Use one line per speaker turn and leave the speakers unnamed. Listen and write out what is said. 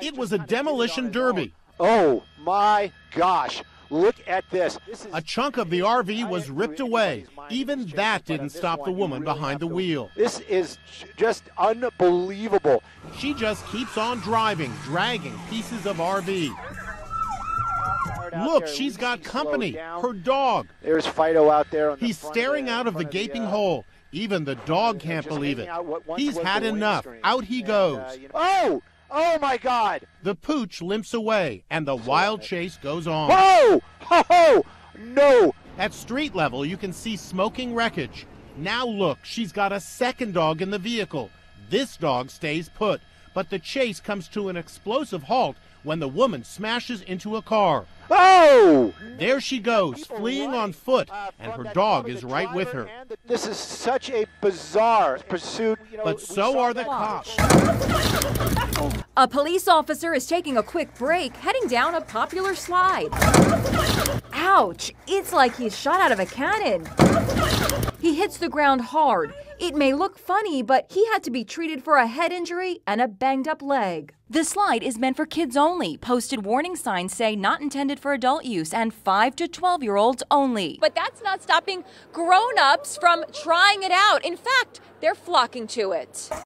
It was a demolition derby.
Oh my gosh. Look at this. this
a chunk of the RV was ripped away. Even that didn't stop the woman behind the wheel.
This is just unbelievable.
She just keeps on driving, dragging pieces of RV. Look, she's got company. Her dog.
There's Fido out there.
He's staring out of the gaping hole. Even the dog can't believe it. He's had enough. Out he goes.
Oh! Oh my God!
The pooch limps away, and the wild chase goes on.
Whoa! Ho ho! No!
At street level, you can see smoking wreckage. Now look, she's got a second dog in the vehicle. This dog stays put, but the chase comes to an explosive halt when the woman smashes into a car.
Oh!
There she goes, fleeing on foot, and her dog is right with her.
This is such a bizarre pursuit.
But so are the cops.
A police officer is taking a quick break, heading down a popular slide. Ouch! It's like he's shot out of a cannon. Hits the ground hard. It may look funny, but he had to be treated for a head injury and a banged up leg. The slide is meant for kids only. Posted warning signs say not intended for adult use and 5 to 12 year olds only. But that's not stopping grown ups from trying it out. In fact, they're flocking to it.